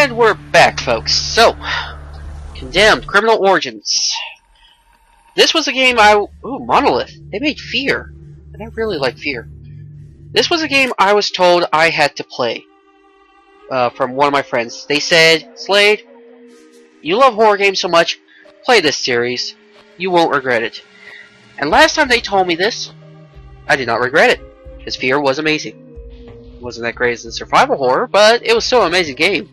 And we're back, folks. So, Condemned Criminal Origins. This was a game I. Ooh, Monolith. They made Fear. And I really like Fear. This was a game I was told I had to play. Uh, from one of my friends. They said, Slade, you love horror games so much, play this series. You won't regret it. And last time they told me this, I did not regret it. Because Fear was amazing wasn't that great as a survival horror, but it was still an amazing game.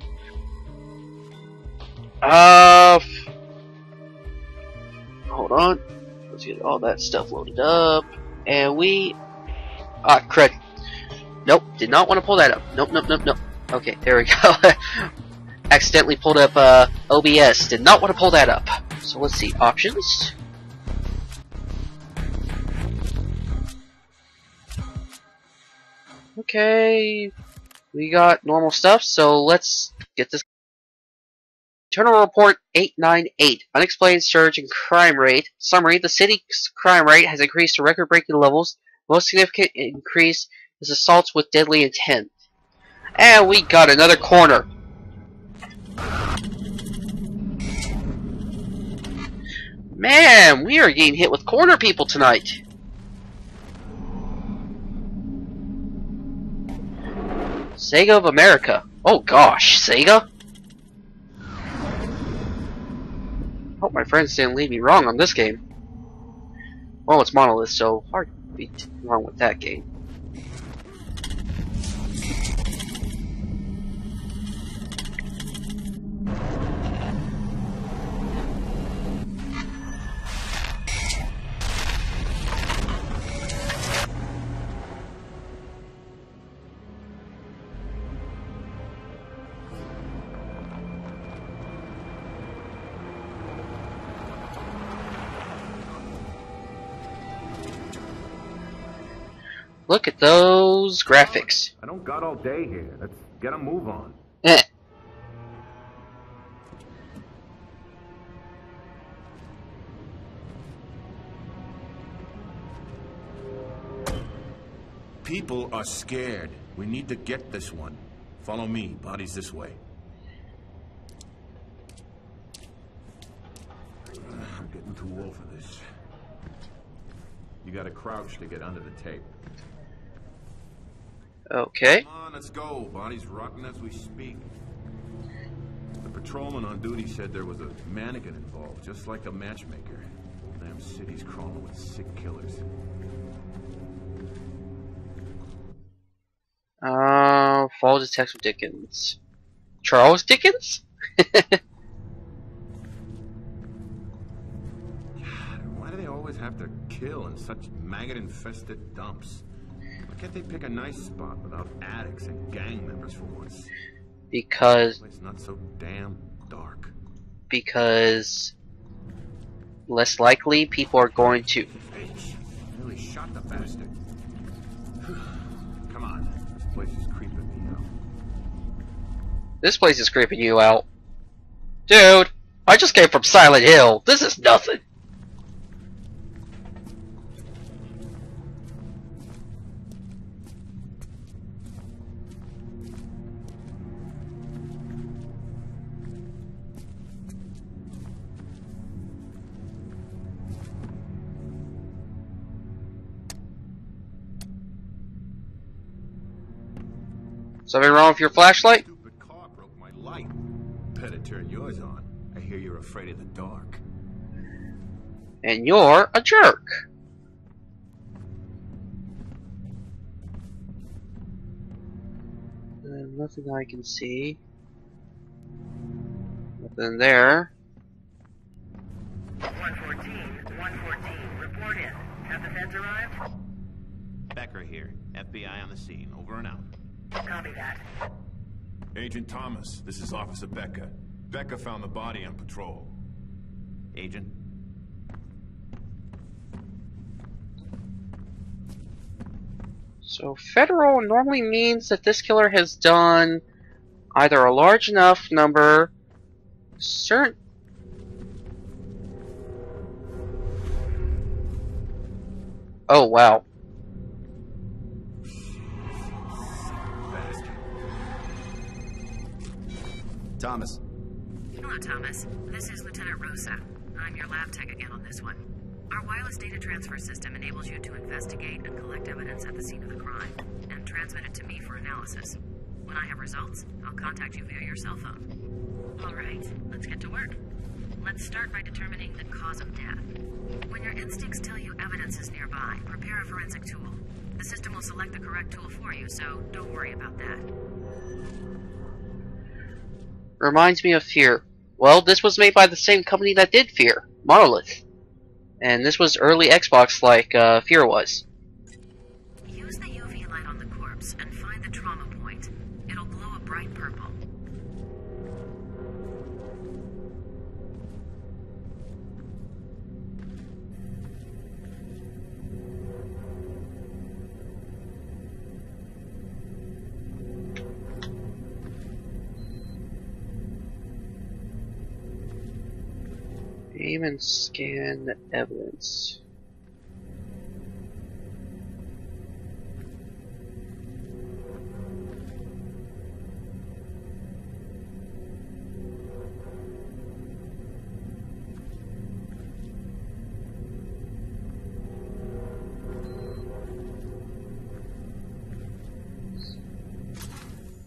Uh, hold on. Let's get all that stuff loaded up, and we. Ah, crud. Nope, did not want to pull that up. Nope, nope, nope, nope. Okay, there we go. Accidentally pulled up uh, OBS. Did not want to pull that up. So let's see. Options. Okay, we got normal stuff, so let's get this. Internal Report 898. Unexplained surge in crime rate. Summary, the city's crime rate has increased to record-breaking levels. Most significant increase is assaults with deadly intent. And we got another corner. Man, we are getting hit with corner people tonight. Sega of America. Oh gosh, Sega? Hope my friends didn't leave me wrong on this game. Well, it's Monolith, so hard to be wrong with that game. Look at those graphics. I don't got all day here. Let's get a move on. Eh. People are scared. We need to get this one. Follow me. Body's this way. I'm getting too old for this. You gotta crouch to get under the tape. Okay. Come on, let's go. Body's rotting as we speak. The patrolman on duty said there was a mannequin involved, just like the matchmaker. Damn city's crawling with sick killers. Uh, Fall Detective Dickens. Charles Dickens? Why do they always have to kill in such maggot-infested dumps? Can't they pick a nice spot without addicts and gang members for once? because It's not so damn dark. because less likely people are going to Bitch, nearly shot the bastard. Come on, this place is creeping me out. This place is creeping you out. Dude, I just came from Silent Hill. This is nothing. Something wrong with your flashlight? Stupid car broke my light. Better turn yours on. I hear you're afraid of the dark. And you're a jerk. Nothing I can see. Nothing there. 114, 114, report in. Have the feds arrived? Becker here. FBI on the scene. Over and out. Copy that. Agent Thomas, this is Officer Becker. Becker found the body on patrol. Agent? So federal normally means that this killer has done either a large enough number, certain. Oh wow. Thomas. Hello, Thomas. This is Lieutenant Rosa. I'm your lab tech again on this one. Our wireless data transfer system enables you to investigate and collect evidence at the scene of the crime, and transmit it to me for analysis. When I have results, I'll contact you via your cell phone. All right, let's get to work. Let's start by determining the cause of death. When your instincts tell you evidence is nearby, prepare a forensic tool. The system will select the correct tool for you, so don't worry about that. Reminds me of Fear. Well, this was made by the same company that did Fear, Monolith. And this was early Xbox like uh, Fear was. Aim and scan evidence.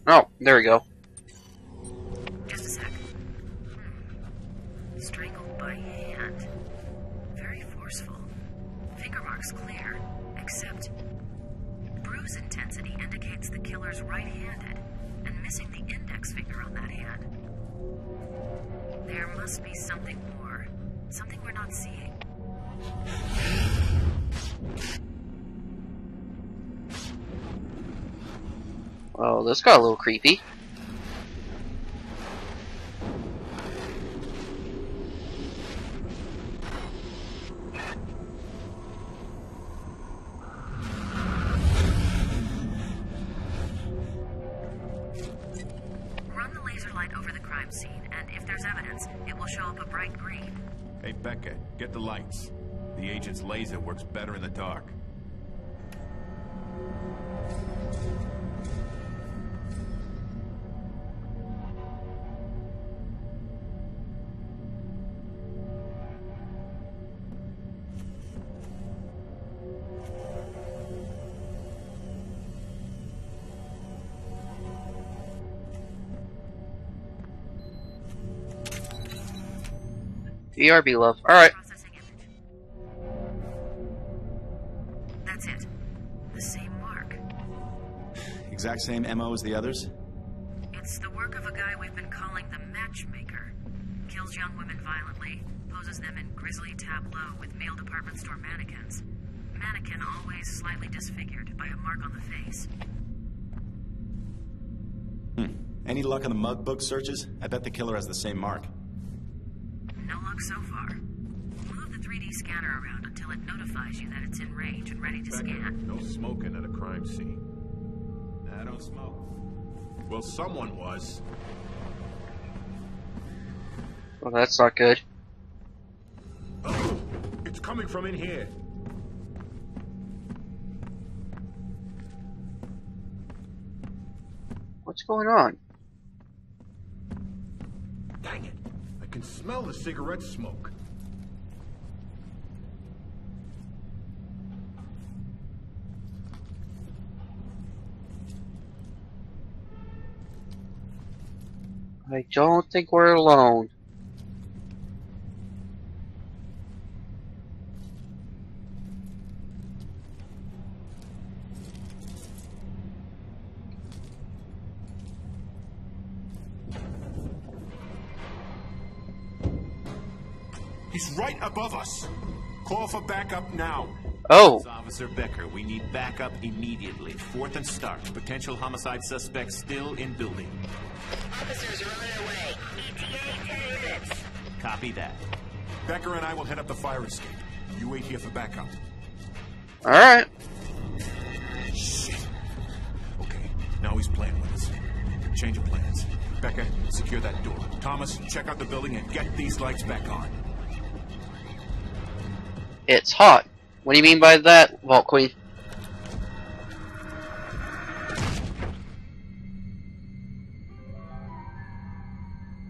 Oh, there we go. Creepy. VRB love. Alright. That's it. The same mark. Exact same MO as the others? It's the work of a guy we've been calling the matchmaker. Kills young women violently, poses them in grisly tableau with male department store mannequins. Mannequin always slightly disfigured by a mark on the face. Hmm. Any luck on the mug book searches? I bet the killer has the same mark. No luck so far. Move the 3D scanner around until it notifies you that it's in range and ready to Becker, scan. no smoking at a crime scene. I don't smoke. Well, someone was. Well, that's not good. Oh, It's coming from in here. What's going on? Can smell the cigarette smoke. I don't think we're alone. He's right above us. Call for backup now. Oh, Officer Becker, we need backup immediately. Fourth and Stark. Potential homicide suspect still in building. Officers are on their way. ETA 10 minutes. Copy that. Becker and I will head up the fire escape. You wait here for backup. alright. Shit. Okay, now he's playing with us. Change of plans. Becker, secure that door. Thomas, check out the building and get these lights back on. It's hot. What do you mean by that, Vault Queen?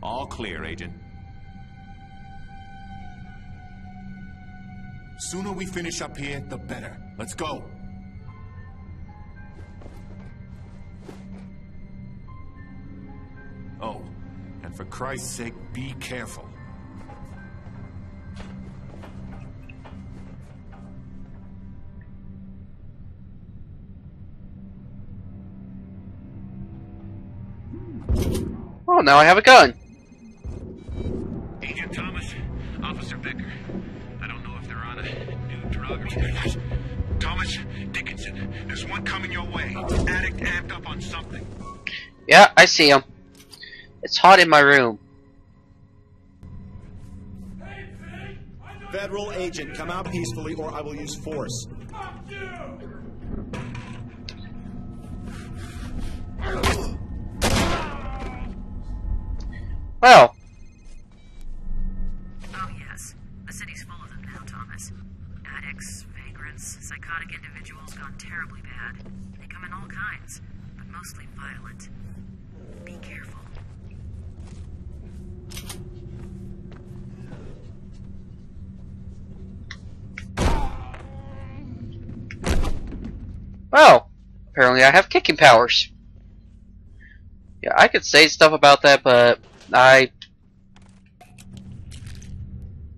All clear, Agent. Sooner we finish up here, the better. Let's go. Oh, and for Christ's sake, be careful. Oh, now I have a gun. Agent Thomas, Officer Becker. I don't know if they're on a new drug or Thomas Dickinson, there's one coming your way. Addict amped up on something. Yeah, I see him. It's hot in my room. Federal agent, come out peacefully or I will use force. Well, Oh, yes. The city's full of them now, Thomas. Addicts, vagrants, psychotic individuals gone terribly bad. They come in all kinds, but mostly violent. Be careful. well, apparently I have kicking powers. Yeah, I could say stuff about that, but I...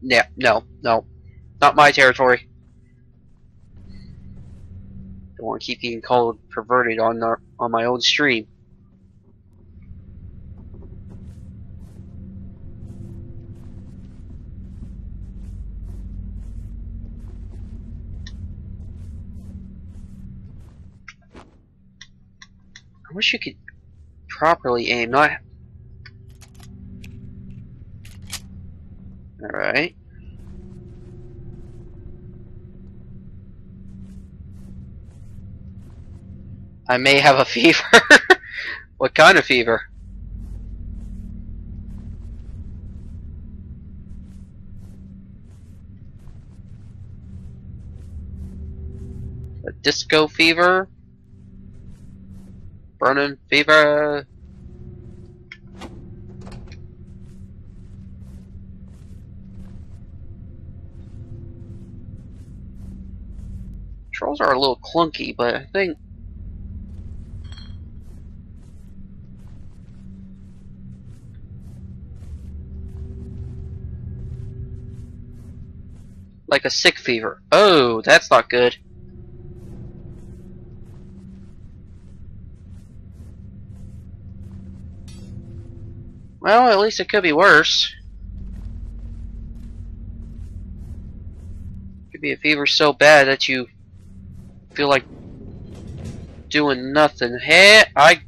Yeah, no, no. Not my territory. Don't want to keep being called perverted on our, on my own stream. I wish you could properly aim, not... Alright. I may have a fever. what kind of fever? A disco fever? Burning fever? Controls are a little clunky, but I think like a sick fever. Oh, that's not good. Well, at least it could be worse. Could be a fever so bad that you feel like doing nothing. Hey, I.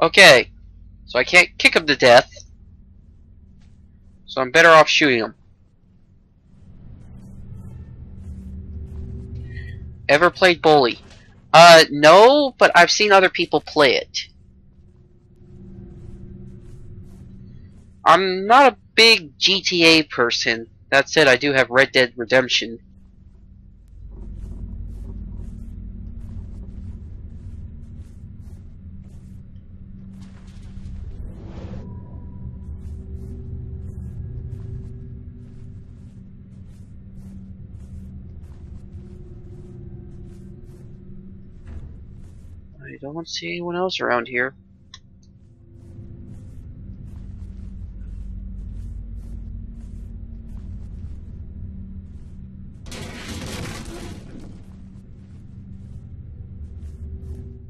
Okay, so I can't kick him to death. So I'm better off shooting him. Ever played Bully? Uh, no, but I've seen other people play it. I'm not a big GTA person. That said, I do have Red Dead Redemption. I don't see anyone else around here.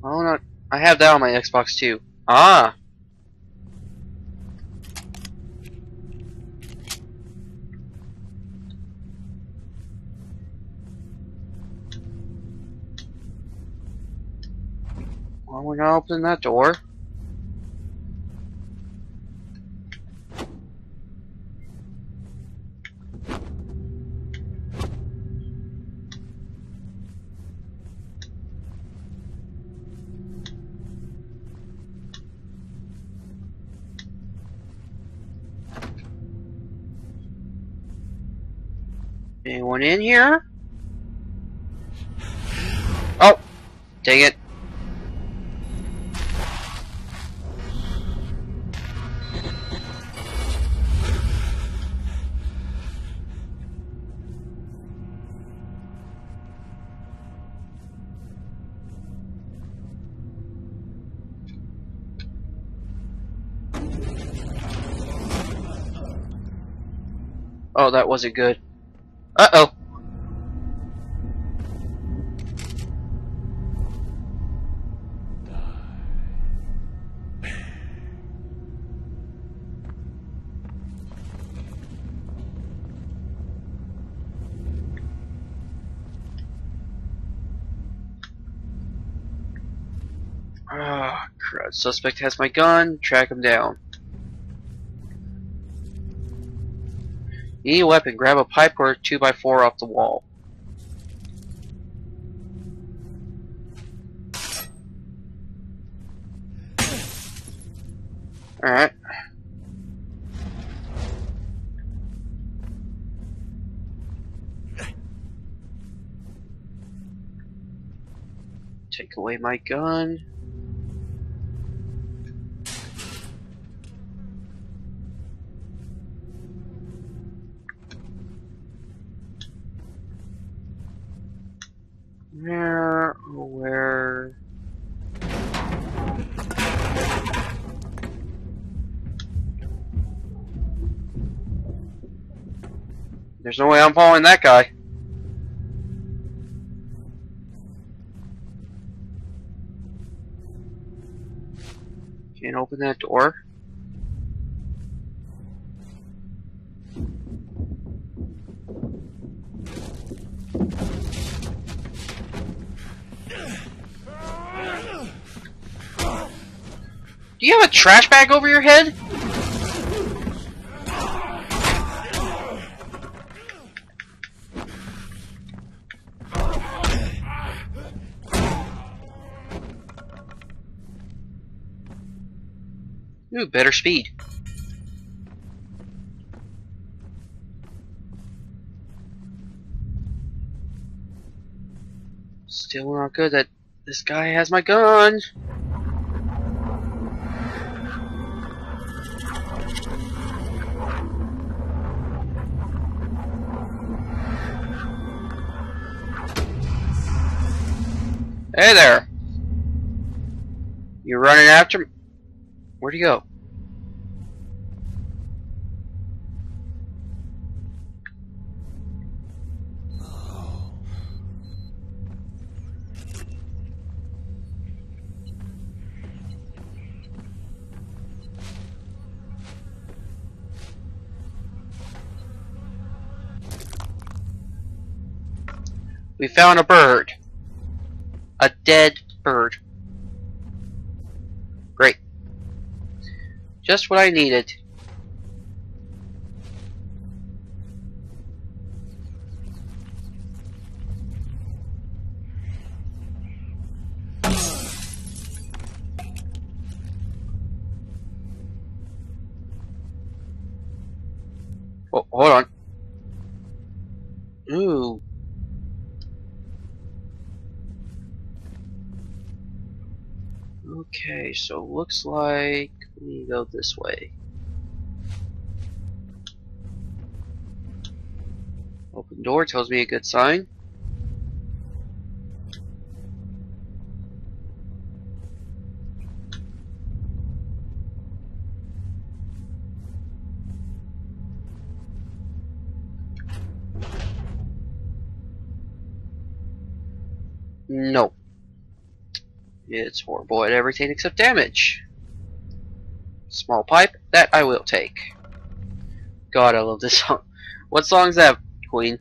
Oh, not. I have that on my Xbox too. Ah. gonna open that door. Anyone in here? Oh, dang it. Oh, that wasn't good. Uh-oh. Ah, crud. Suspect has my gun. Track him down. Need a weapon. Grab a pipe or a 2x4 off the wall. Alright. Take away my gun. Where, oh, where? There's no way I'm following that guy. Can't open that door. Do you have a trash bag over your head? Ooh, better speed. Still not good that this guy has my gun. Hey there. You running after me? Where'd he go? We found a bird. A dead bird. Great. Just what I needed. Oh, hold on. Ooh. Okay, so looks like we go this way. Open door tells me a good sign. No. It's horrible at everything except damage. Small pipe, that I will take. God, I love this song. What song's that, Queen?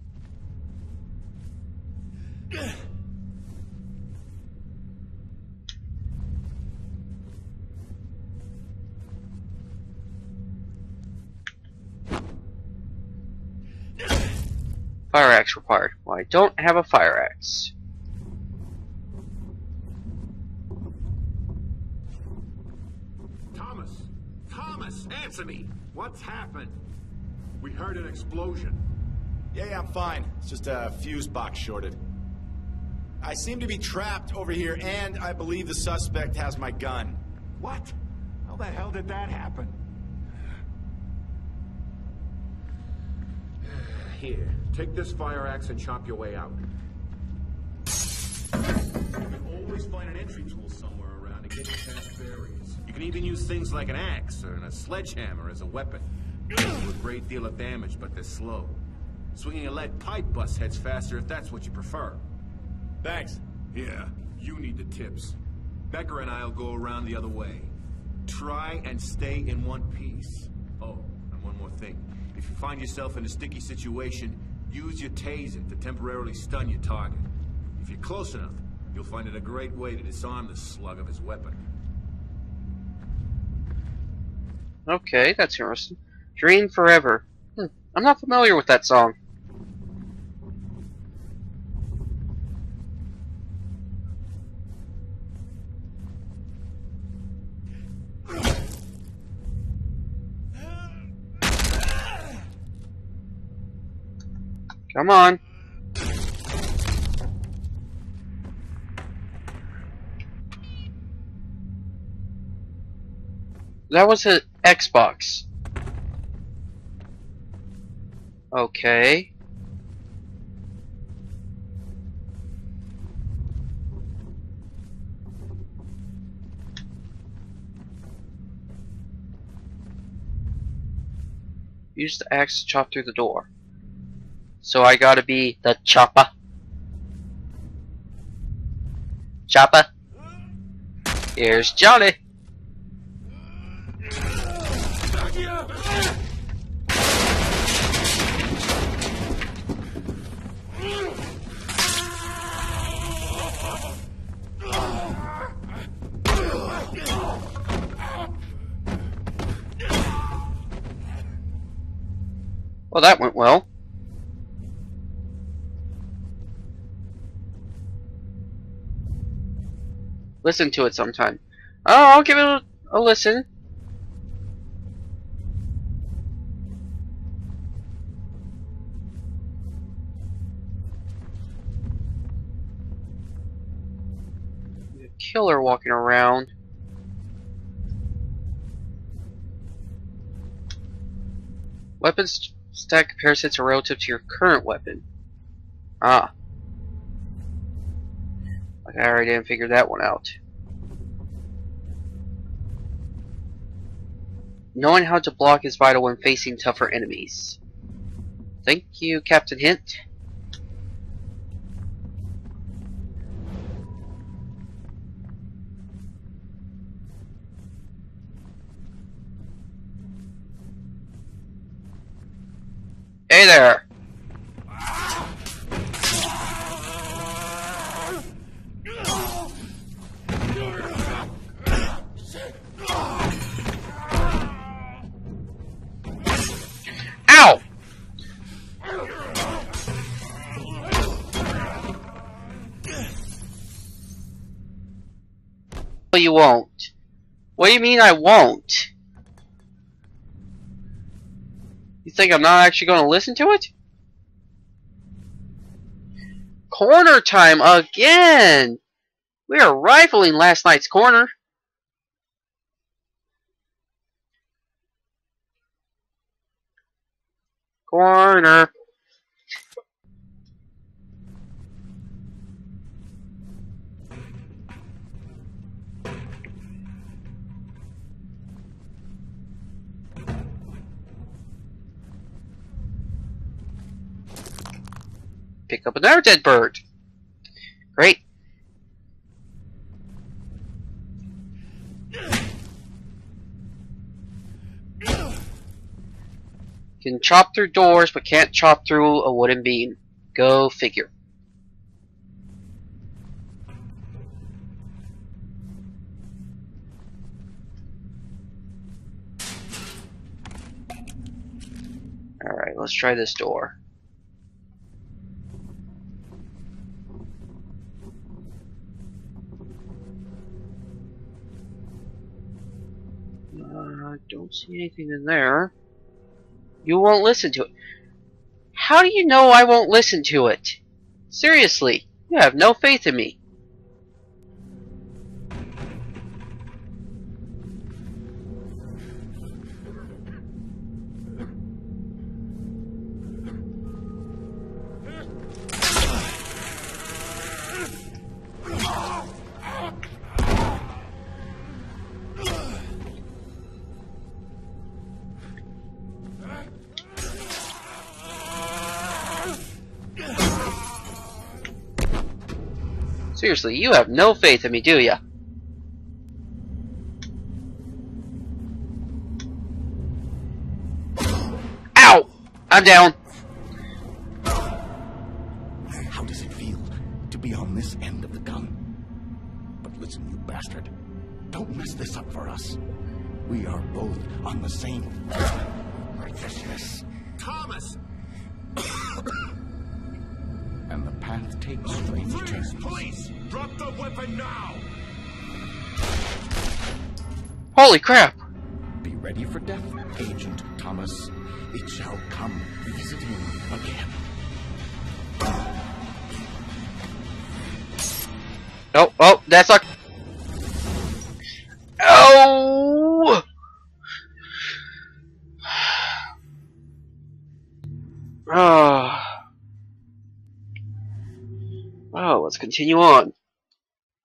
Fire axe required. Well, I don't have a fire axe. Thomas! Thomas! Answer me! What's happened? We heard an explosion. Yeah, yeah, I'm fine. It's just a fuse box shorted. I seem to be trapped over here, and I believe the suspect has my gun. What? How the hell did that happen? Here, take this fire axe and chop your way out. You can always find an entry tool somewhere around to get past barriers. You can even use things like an axe or a sledgehammer as a weapon. They do a great deal of damage, but they're slow. Swinging a lead pipe bust heads faster if that's what you prefer. Thanks. Yeah, you need the tips. Becker and I'll go around the other way. Try and stay in one piece. Oh, and one more thing. If you find yourself in a sticky situation, use your taser to temporarily stun your target. If you're close enough, you'll find it a great way to disarm the slug of his weapon. Okay, that's interesting. Dream Forever. Hmm, I'm not familiar with that song. Come on. That was an Xbox. Okay. Use the axe to chop through the door. So I gotta be the chopper. Chopper. Here's Johnny. Well, that went well. Listen to it sometime. Oh, I'll give it a, a listen. Killer walking around. Weapons stack compares hits are relative to your current weapon. Ah. Like I already didn't figure that one out. Knowing how to block is vital when facing tougher enemies. Thank you, Captain Hint. Hey there! Ow! Well, you won't. What do you mean I won't? You think I'm not actually going to listen to it? Corner time again! We are rifling last night's corner. Corner. Pick up another dead bird. Great. Can chop through doors, but can't chop through a wooden beam. Go figure. Alright, let's try this door. I don't see anything in there. You won't listen to it. How do you know I won't listen to it? Seriously, you have no faith in me. Seriously, you have no faith in me, do ya? Ow! I'm down. How does it feel to be on this end of the gun? But listen, you bastard. Don't mess this up for us. We are both on the same righteousness. Thomas! The path Freeze! turns. Police! Drop the weapon now! Holy crap! Be ready for death, Agent Thomas. It shall come visiting again. Oh, oh, that's not. Let's continue on.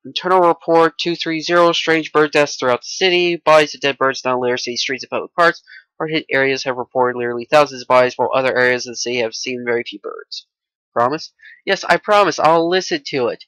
Internal report 230 strange bird deaths throughout the city. Bodies of dead birds down later city streets and public parks. Hard hit areas have reported literally thousands of bodies, while other areas of the city have seen very few birds. Promise? Yes, I promise. I'll listen to it.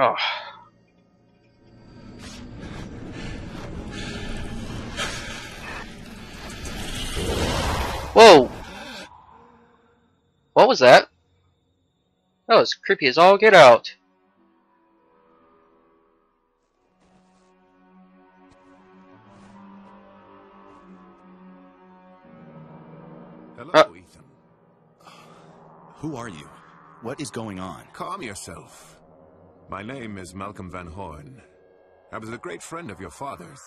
Oh. Whoa! What was that? That was creepy as all get out. Hello, Uh. Ethan. Who are you? What is going on? Calm yourself. My name is Malcolm Van Horn. I was a great friend of your father's.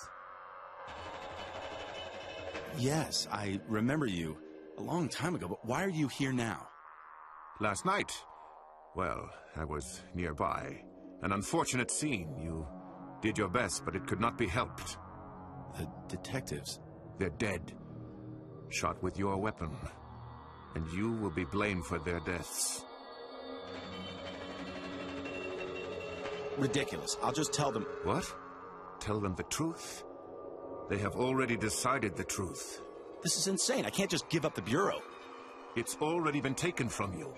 Yes, I remember you a long time ago, but why are you here now? Last night, well, I was nearby. An unfortunate scene. You did your best, but it could not be helped. The detectives. They're dead. Shot with your weapon. And you will be blamed for their deaths. Ridiculous. I'll just tell them. What? Tell them the truth? They have already decided the truth. This is insane. I can't just give up the Bureau. It's already been taken from you.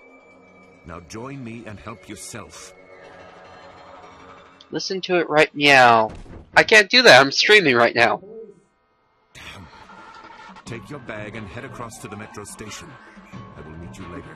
Now join me and help yourself. Listen to it right now. I can't do that. I'm streaming right now. Damn. Take your bag and head across to the metro station. I will meet you later.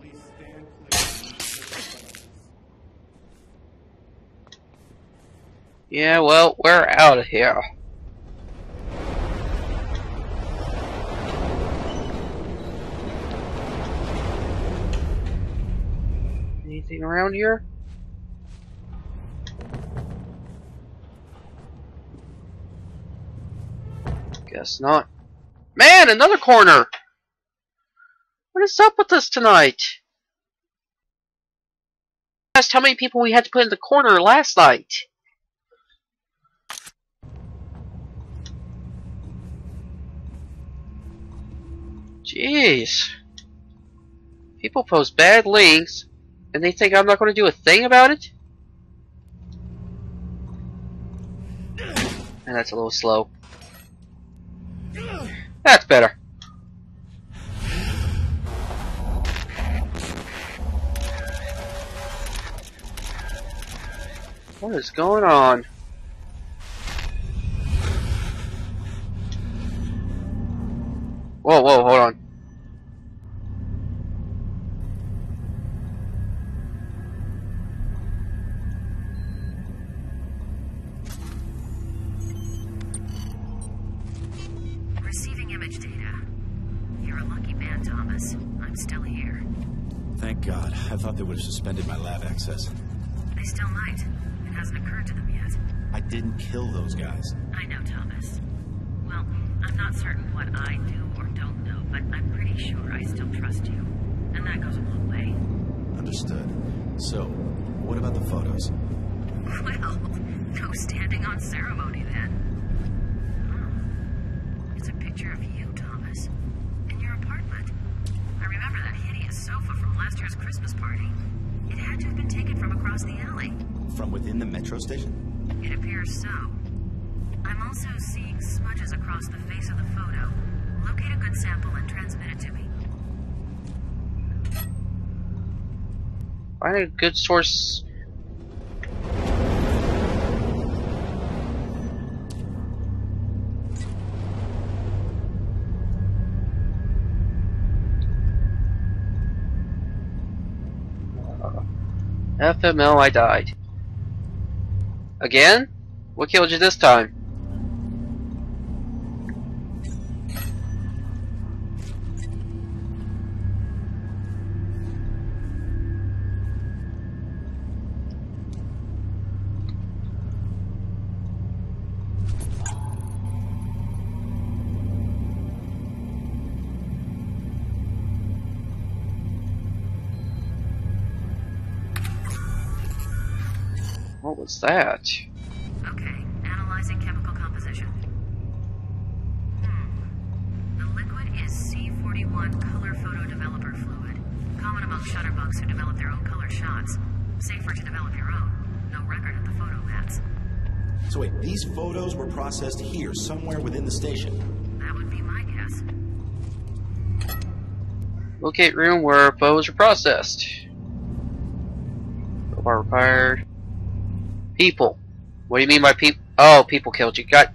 Please stand clear. Yeah, well, we're out of here. Anything around here? Guess not. Man, another corner! What is up with us tonight? realized how many people we had to put in the corner last night. Jeez. People post bad links, and they think I'm not going to do a thing about it? And that's a little slow. That's better. What is going on? Whoa, whoa, hold on. Find a good source. Uh, FML, I died. Again? What killed you this time? That? Okay, analyzing chemical composition. Hmm. The liquid is C41 color photo developer fluid. Common among shutterbugs who develop their own color shots. Safer to develop your own. No record at the photo labs. So wait, these photos were processed here, somewhere within the station. That would be my guess. Locate room where photos are processed. Bar required. People. What do you mean by people? Oh, people killed you. Got.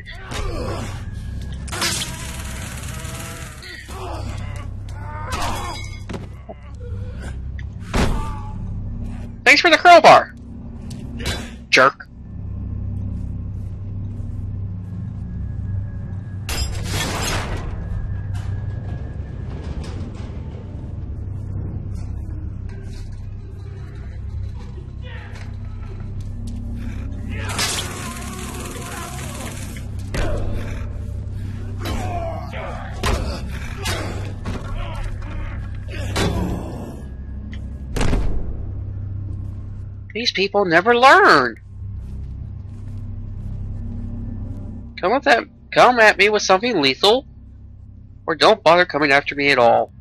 These people never learn. Come with that. Come at me with something lethal, or don't bother coming after me at all.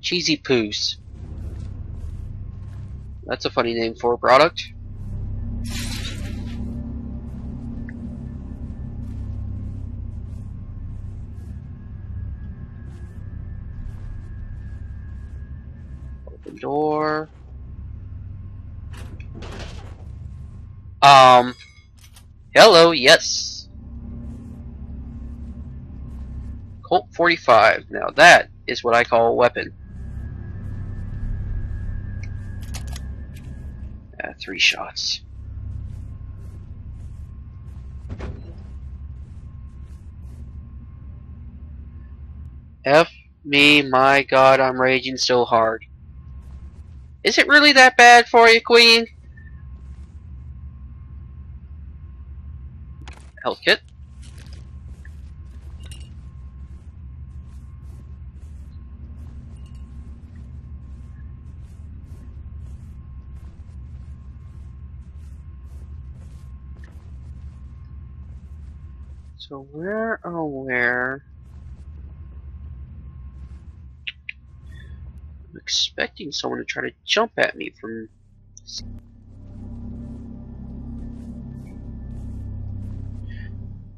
Cheesy Poos. That's a funny name for a product. Door. Um. Hello, yes. Colt 45. Now that is what I call a weapon. Uh, three shots. F me, my god, I'm raging so hard. Is it really that bad for you, Queen? Health kit. So where, oh where... I'm expecting someone to try to jump at me from...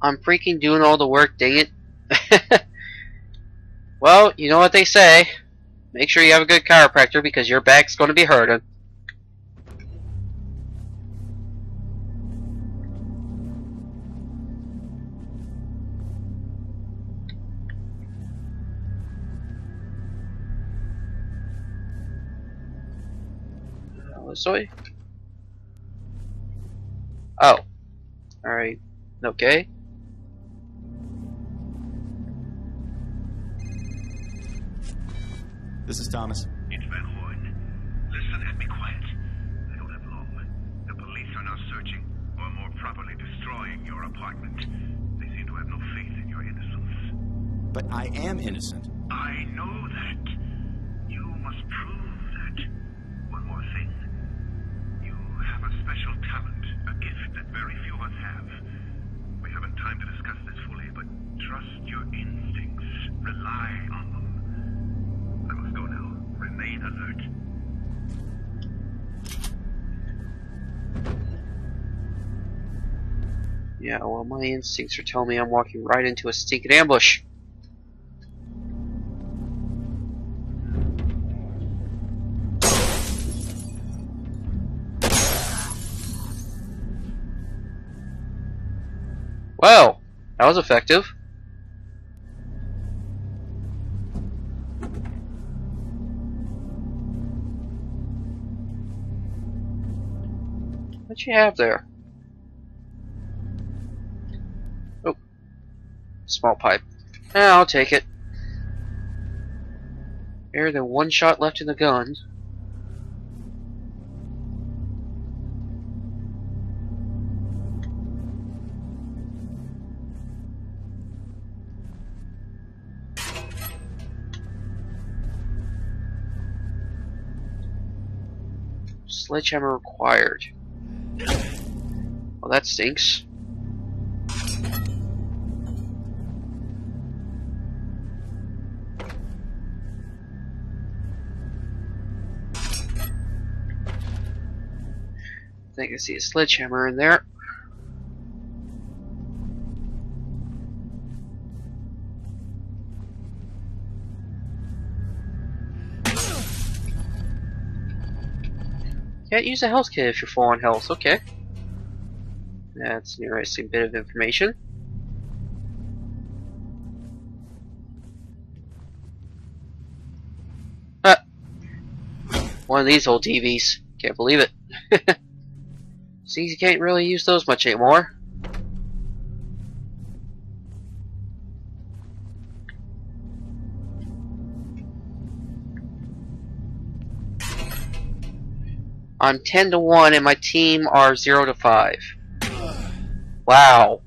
I'm freaking doing all the work, dang it. well, you know what they say. Make sure you have a good chiropractor because your back's going to be hurting. This way? Oh. Alright. Okay. This is Thomas. It's Van Horn. Listen and be quiet. I don't have long. The police are now searching, or more properly destroying your apartment. They seem to have no faith in your innocence. But I am innocent. I know that. That very few of us have. We haven't time to discuss this fully, but trust your instincts. Rely on them. I must go now. Remain alert. Yeah, well, my instincts are telling me I'm walking right into a stinking ambush. Well, that was effective. What you have there? Oh, small pipe. I'll take it. Better than one shot left in the gun. Sledgehammer required. Well, that stinks. I think I see a sledgehammer in there. Use a health kit if you're on health. Okay. That's an interesting bit of information. Ah. One of these old TVs. Can't believe it. See, you can't really use those much anymore. I'm 10 to 1 and my team are 0 to 5. Wow.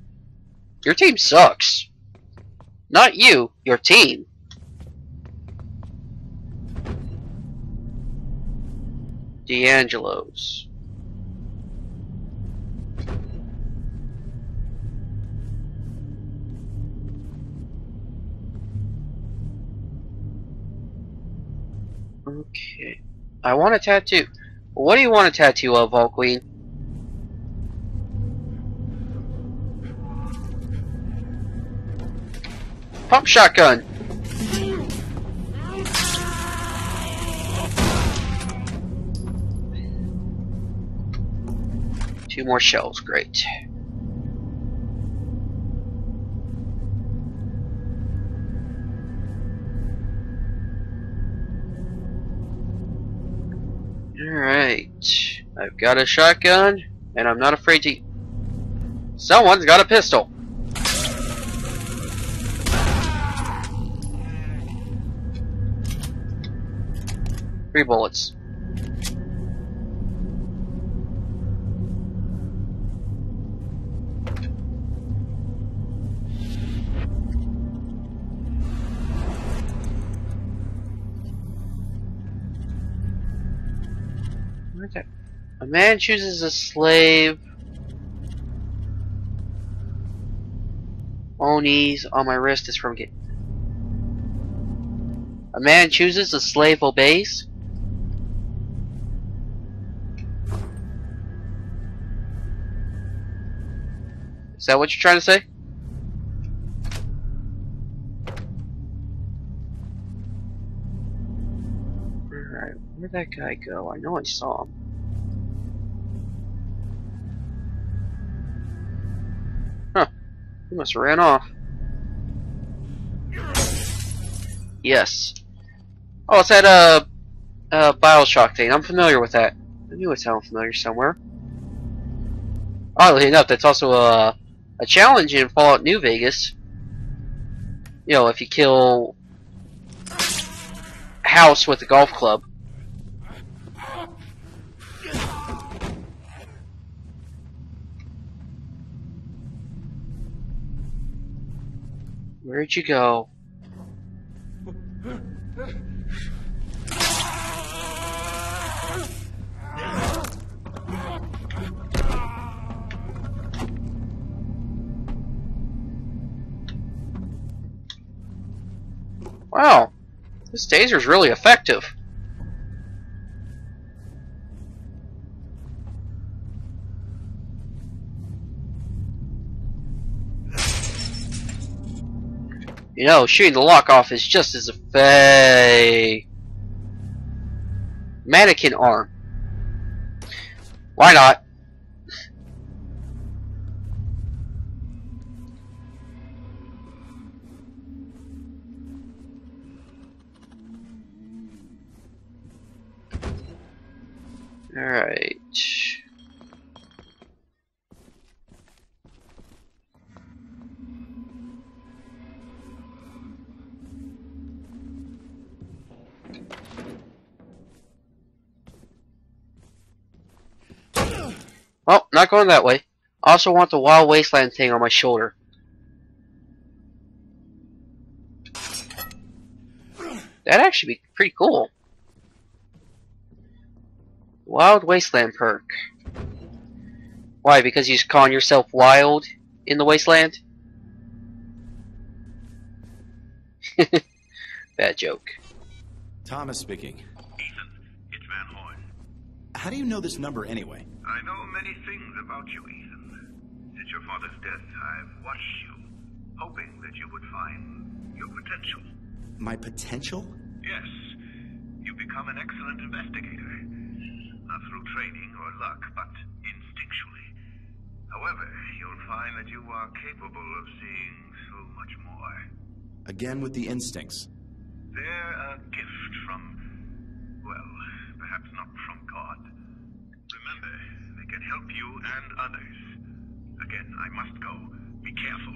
Your team sucks. Not you, your team. D'Angelo's. Okay. I want a tattoo. What do you want a tattoo of, All Queen? Pump shotgun. Two more shells, great. I've got a shotgun, and I'm not afraid to... Someone's got a pistol! Three bullets. Man chooses a slave. Oni's on my wrist is from get. A man chooses, a slave obeys. Is that what you're trying to say? Alright, where'd that guy go? I know I saw him. He must have ran off. Yes. Oh, it's that, uh, uh, Bioshock thing. I'm familiar with that. I knew it sounded familiar somewhere. Oddly enough, that's also a, a challenge in Fallout New Vegas. You know, if you kill House with a golf club. Where'd you go? Wow, this taser's really effective. You know, shooting the lock off is just as a mannequin arm. Why not? Not going that way. I also want the Wild Wasteland thing on my shoulder. That'd actually be pretty cool. Wild Wasteland perk. Why? Because you're calling yourself wild in the wasteland? Bad joke. Thomas speaking. Ethan, it's Van Horn. How do you know this number anyway? I know many things about you, Ethan. Since your father's death, I've watched you, hoping that you would find your potential. My potential? Yes, you become an excellent investigator. Not through training or luck, but instinctually. However, you'll find that you are capable of seeing so much more. Again with the instincts. They're a gift from, well, perhaps not from God. Remember, they can help you and others. Again, I must go. Be careful.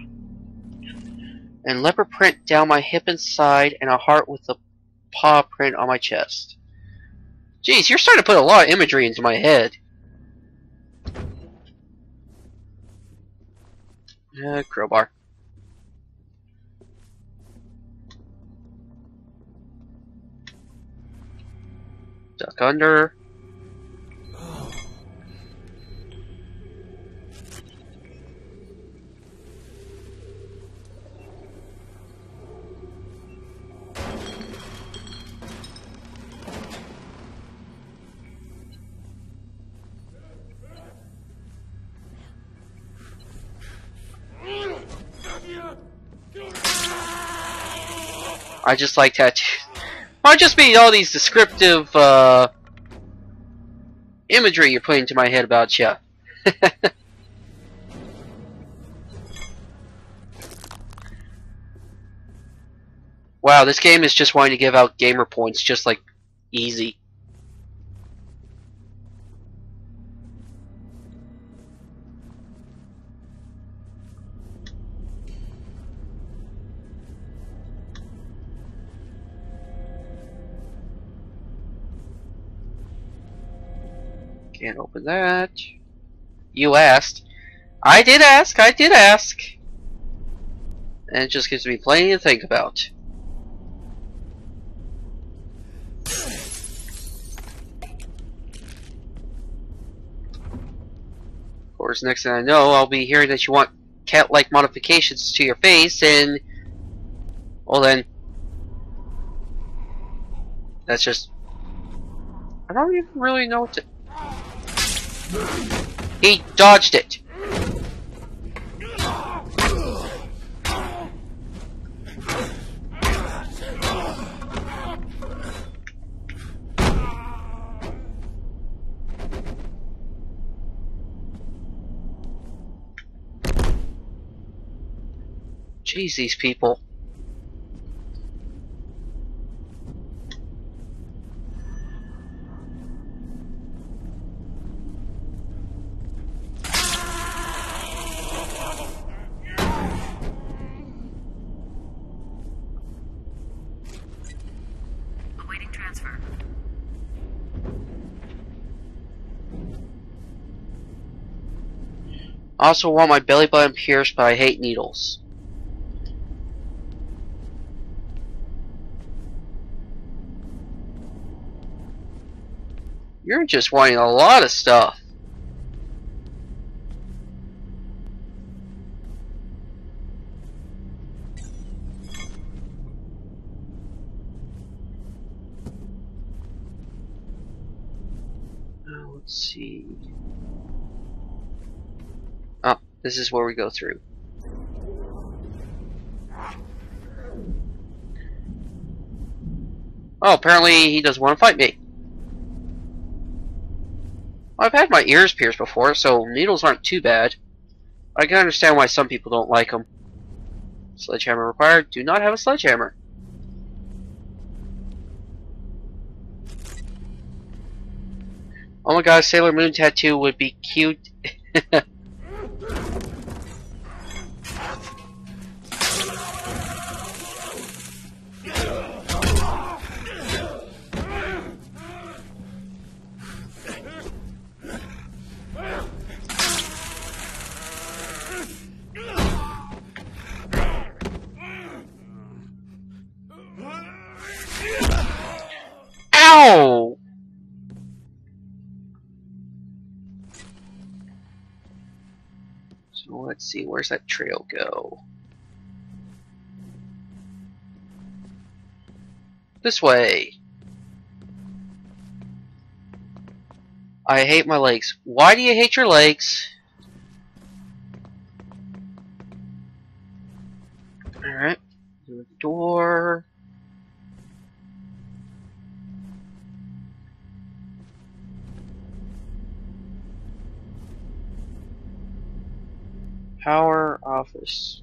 And leopard print down my hip and side, and a heart with a paw print on my chest. Jeez, you're starting to put a lot of imagery into my head. Uh, crowbar. Duck under. I just like tattoos. I just mean all these descriptive uh, imagery you're putting into my head about you. wow, this game is just wanting to give out gamer points just like easy. Can't open that. You asked. I did ask, I did ask. And it just gives me plenty to think about. Of course, next thing I know, I'll be hearing that you want cat-like modifications to your face, and well then, that's just. I don't even really know what to. He dodged it. Jeez, these people. Also want my belly button pierced, but I hate needles. You're just wanting a lot of stuff. This is where we go through. Oh, apparently he doesn't want to fight me. I've had my ears pierced before, so needles aren't too bad. I can understand why some people don't like them. Sledgehammer required. Do not have a sledgehammer. Oh my god, Sailor Moon tattoo would be cute. let's see, where's that trail go? This way. I hate my legs. Why do you hate your legs? Alright. Door. Power office.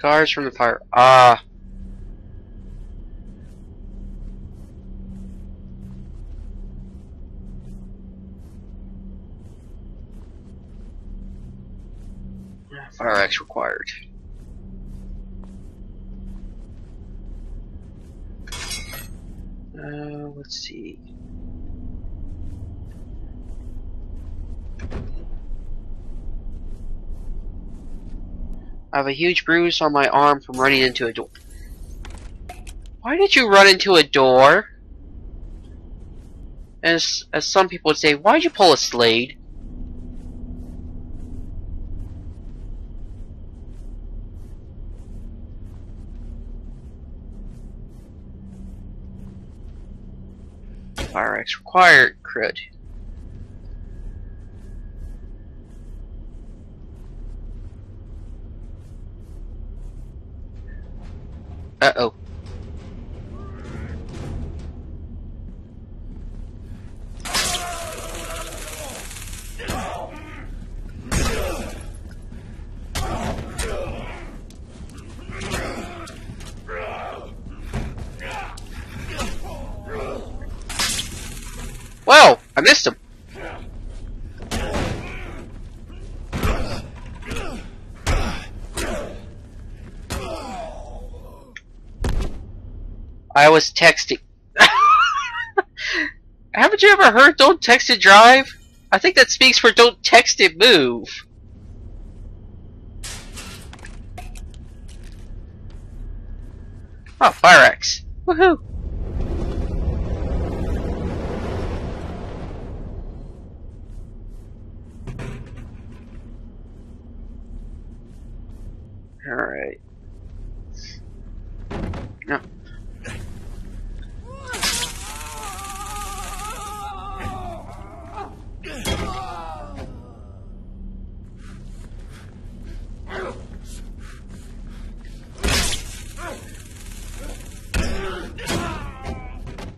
Scars from the fire. Ah. Have a huge bruise on my arm from running into a door. Why did you run into a door? As, as some people would say, why'd you pull a Slade? Fire required, crud. Uh-oh. Well, I was texting. Haven't you ever heard don't text it drive? I think that speaks for don't text it move. Oh, fire axe. Woohoo! Alright. No.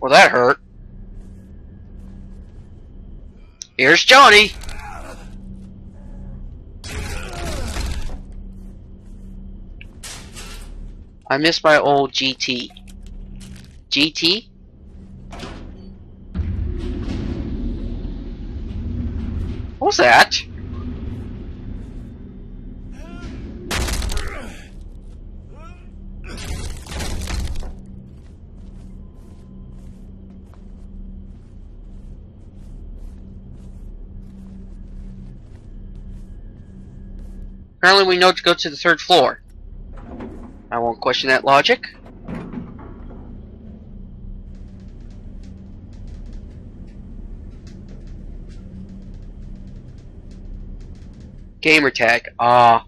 Well, that hurt. Here's Johnny. I miss my old GT. GT? What was that? Apparently we know to go to the third floor. I won't question that logic. Gamer tag. Ah.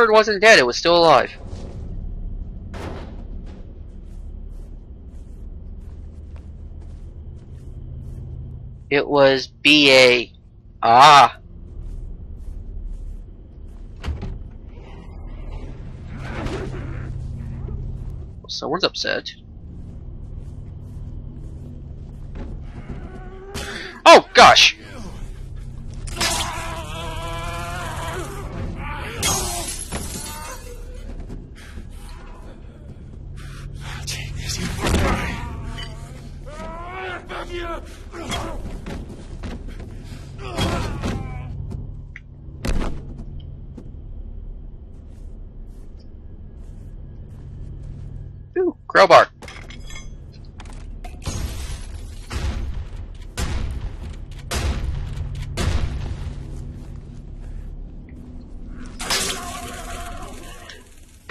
Bird wasn't dead, it was still alive. It was BA. Ah. Someone's upset. Oh, gosh!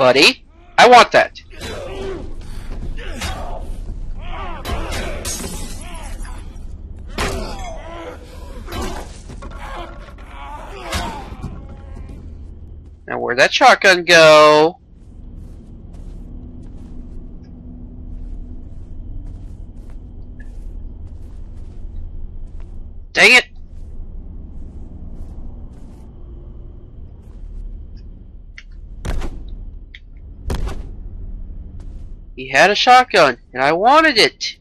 Buddy, I want that. Now where'd that shotgun go? Dang it! He had a shotgun, and I wanted it!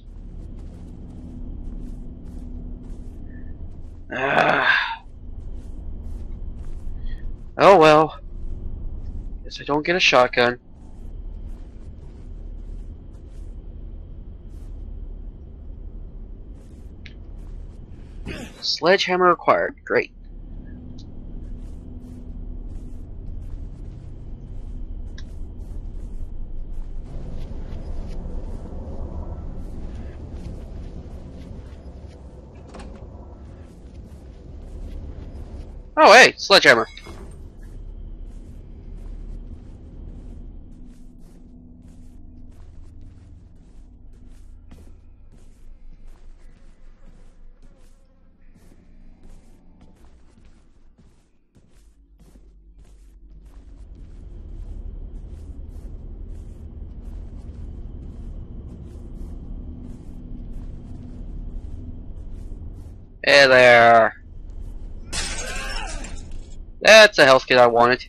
Ah. Oh well. Guess I don't get a shotgun. Sledgehammer required. Great. Oh, hey, sledgehammer. Hey there. That's the health kit I wanted.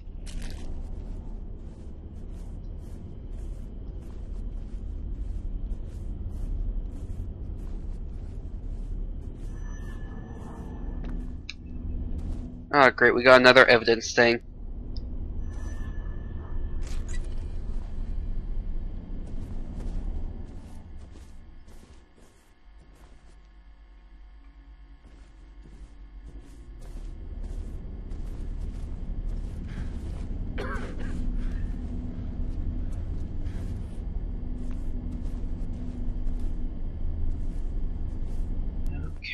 Ah, oh, great, we got another evidence thing.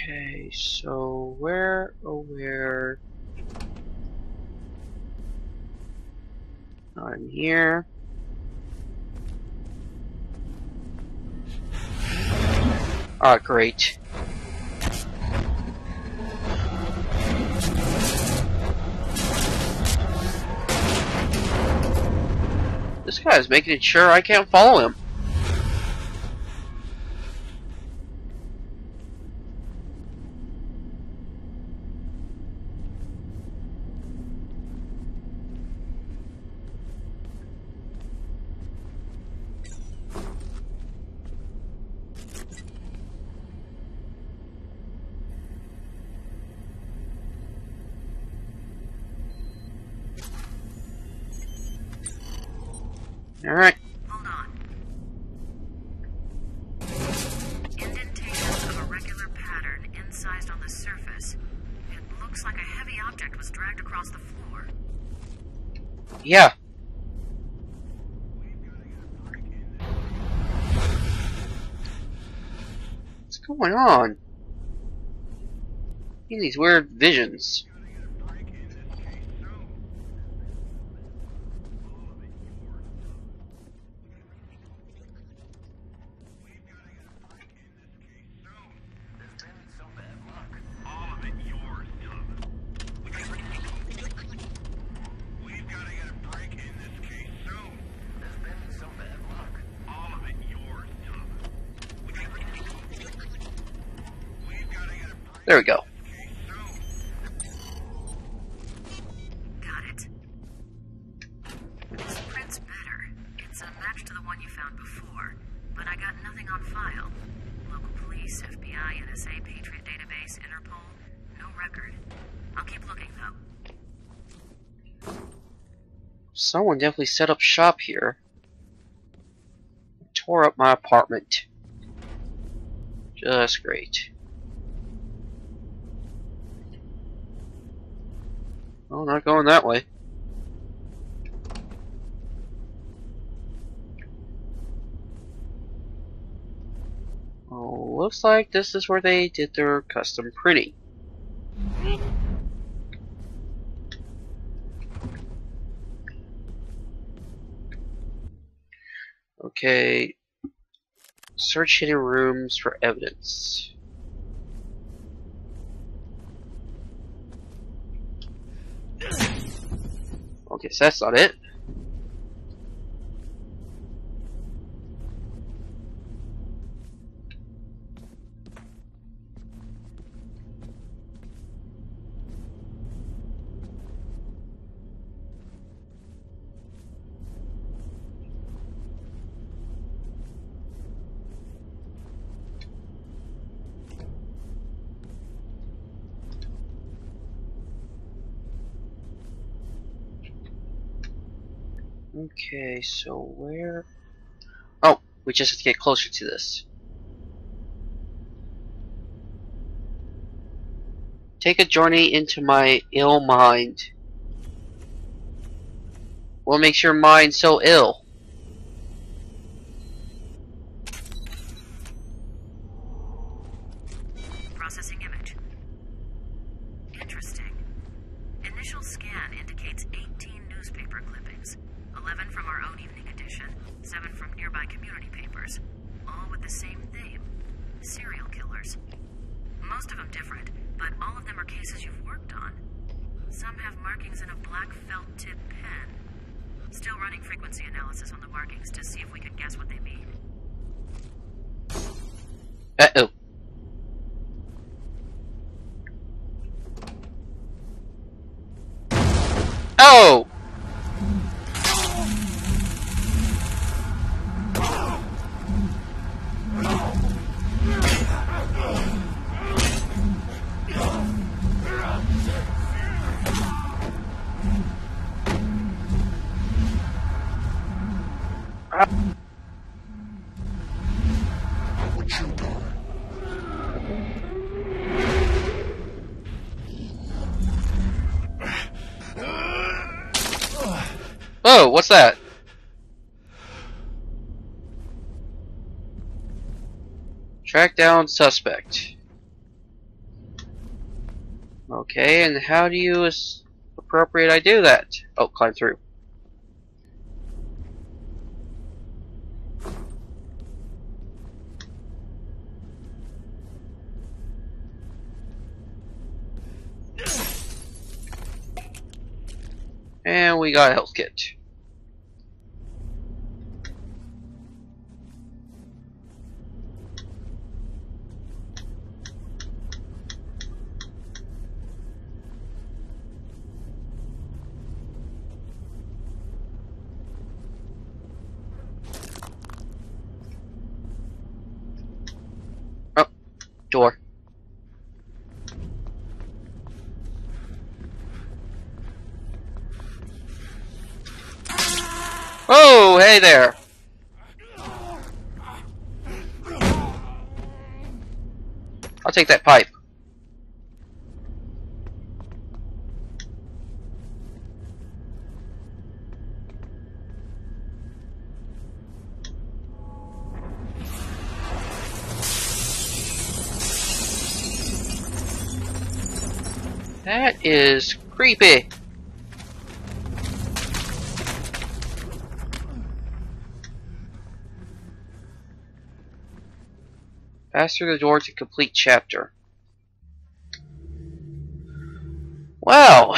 Okay, so where, oh where? Not in here. Ah, great. This guy's making it sure I can't follow him. Alright. Hold on. Indentations of a regular pattern incised on the surface. It looks like a heavy object was dragged across the floor. Yeah. What's going on? Getting these weird visions. All of it yours, Thomas. We've got to get a break in this case soon. There's been some bad luck. All of it yours, Thomas. We've got to get a break There we go. in this case soon. Got it. This print's better. It's a match to the one you found before, but I got nothing on file. Local police, FBI, NSA, Patriot Database, Interpol, no record. I'll keep looking though. Someone definitely set up shop here. Tore up my apartment. Just great. Oh, not going that way. Oh, looks like this is where they did their custom printing. Okay. Search hidden rooms for evidence. Okay, so that's not it. Okay, so where... Oh, we just have to get closer to this. Take a journey into my ill mind. What makes your mind so ill? Processing image. 11 from our own evening edition, 7 from nearby community papers, all with the same theme serial killers. Most of them different, but all of them are cases you've worked on. Some have markings in a black felt tip pen. Still running frequency analysis on the markings to see if we can guess what they mean. Uh oh. Oh, what's that? Track down suspect. Okay, and how do you appropriate I do that? Oh, climb through. And we got a health kit. Door. Oh, hey there. I'll take that pipe. Is creepy. Pass through the door to complete chapter. Well,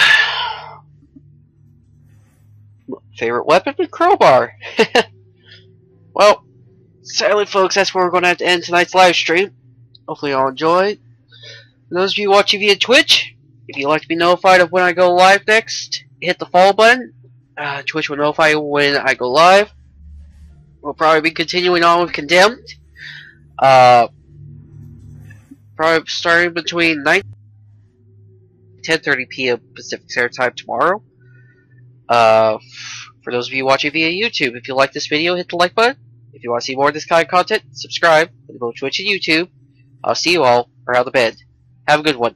favorite weapon with crowbar. well, sadly, folks, that's where we're going to have to end tonight's live stream. Hopefully, you all enjoyed. For those of you watching via Twitch, if you'd like to be notified of when I go live next, hit the follow button. Uh, Twitch will notify you when I go live. We'll probably be continuing on with Condemned. Uh, probably starting between 9 10:30 p.m. Pacific Standard Time tomorrow. Uh, for those of you watching via YouTube, if you like this video, hit the like button. If you want to see more of this kind of content, subscribe to both Twitch and YouTube. I'll see you all around the bed. Have a good one.